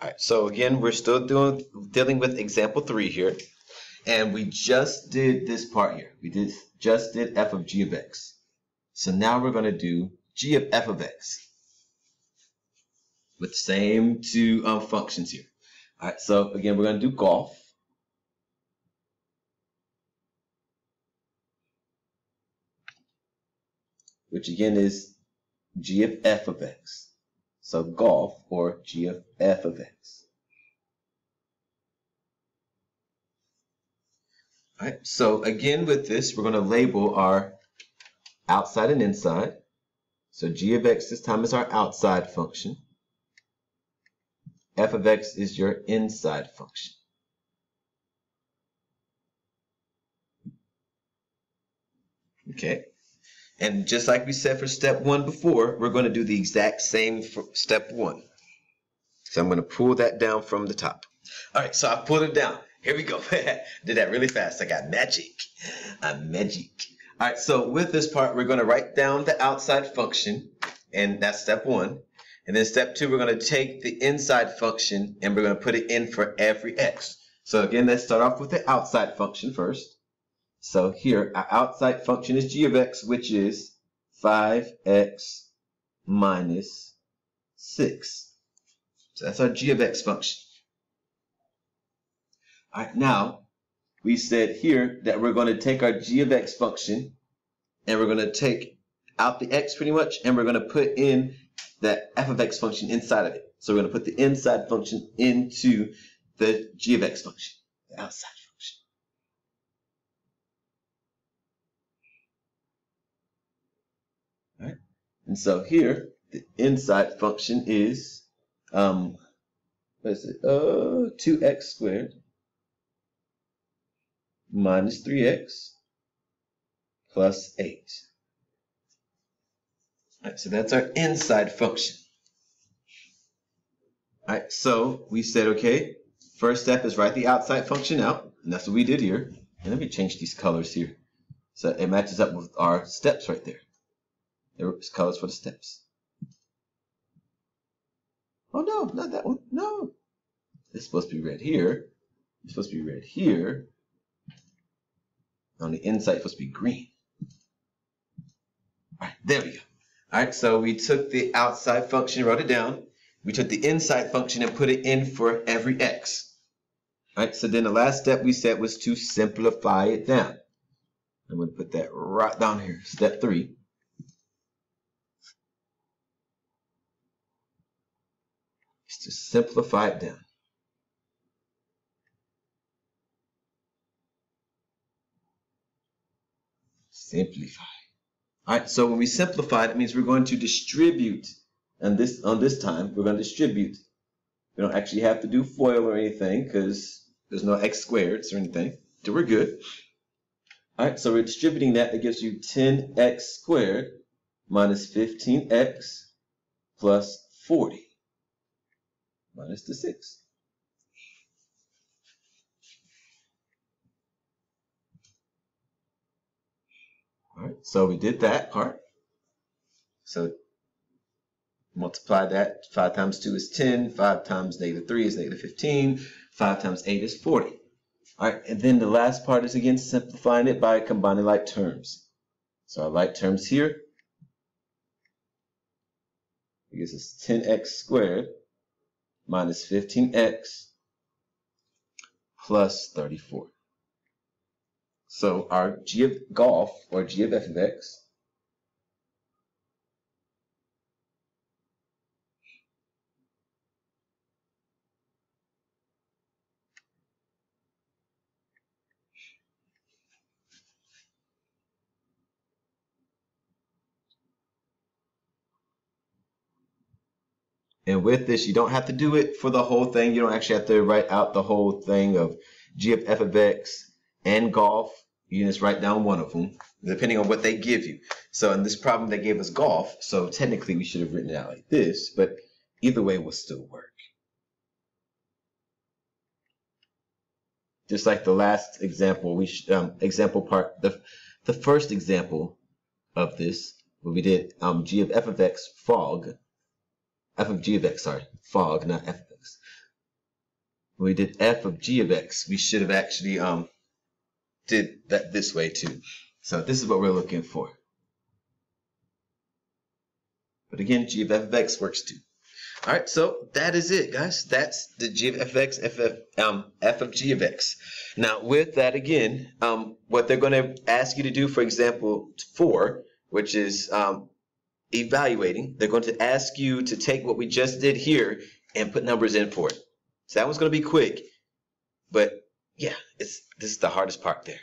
All right, so again, we're still doing dealing with example three here. And we just did this part here. We did just did f of g of x. So now we're going to do g of f of x with the same two um, functions here. All right, so again, we're going to do golf. Which again is g of f of x. So golf or g of f of x. All right, so again with this, we're going to label our outside and inside. So g of x this time is our outside function. f of x is your inside function. Okay, and just like we said for step one before, we're going to do the exact same for step one. So I'm going to pull that down from the top. All right, so I pulled it down. Here we go. Did that really fast. I got magic. I'm magic. All right, so with this part, we're going to write down the outside function, and that's step one. And then step two, we're going to take the inside function, and we're going to put it in for every x. So again, let's start off with the outside function first. So here, our outside function is g of x, which is 5x minus 6. So that's our g of x function. All right, now we said here that we're going to take our g of x function and we're going to take out the x pretty much and we're going to put in that f of x function inside of it. So we're going to put the inside function into the g of x function, the outside function. All right, and so here the inside function is um, what is it? Uh, 2x squared minus 3x plus 8. All right, so that's our inside function. All right, so we said, okay, first step is write the outside function out, and that's what we did here. And let me change these colors here. So it matches up with our steps right there. There's colors for the steps. Oh no, not that one. No. It's supposed to be red here. It's supposed to be red here. On the inside, it's supposed to be green. All right, there we go. All right, so we took the outside function, wrote it down. We took the inside function and put it in for every x. All right, so then the last step we said was to simplify it down. I'm going to put that right down here, step three. Is to simplify it down. Simplify. All right, so when we simplify, it means we're going to distribute. And this on this time, we're going to distribute. We don't actually have to do FOIL or anything because there's no x squareds or anything. So we're good. All right, so we're distributing that. That gives you 10x squared minus 15x plus 40 minus the 6. All right, so we did that part. So multiply that. 5 times 2 is 10. 5 times negative 3 is negative 15. 5 times 8 is 40. All right, and then the last part is again simplifying it by combining like terms. So our like terms here, it gives us 10x squared minus 15x plus 34. So our g of golf, or g of f of x, And with this, you don't have to do it for the whole thing. You don't actually have to write out the whole thing of g of f of x and golf. You just write down one of them, depending on what they give you. So in this problem, they gave us golf. So technically, we should have written it out like this, but either way will still work. Just like the last example, we um, example part, the, the first example of this, where we did um, g of f of x fog, f of g of x, sorry, fog, not f, x. When we did f of g of x, we should have actually um did that this way too. So this is what we're looking for. But again, g of f of x works too. All right, so that is it, guys. That's the g of f of x, f of, um, f of g of x. Now, with that again, um, what they're going to ask you to do, for example, four, which is um, evaluating, they're going to ask you to take what we just did here and put numbers in for it. So that one's going to be quick, but yeah, it's this is the hardest part there.